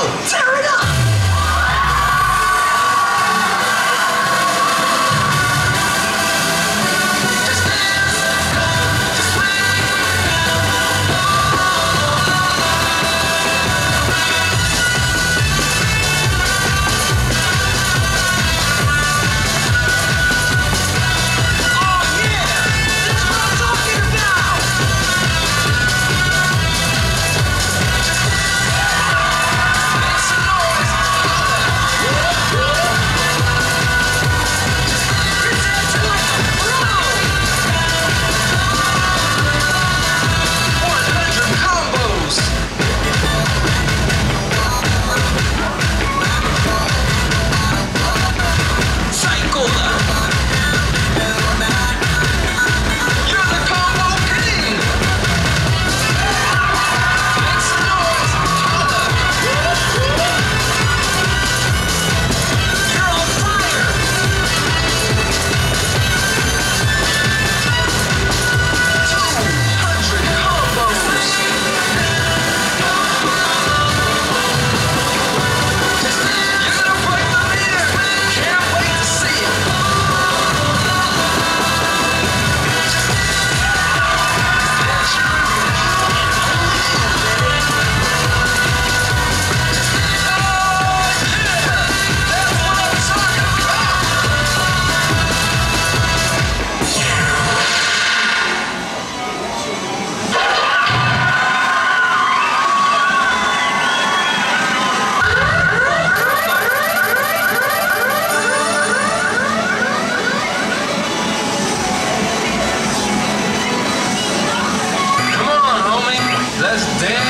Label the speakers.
Speaker 1: out. Let's dance.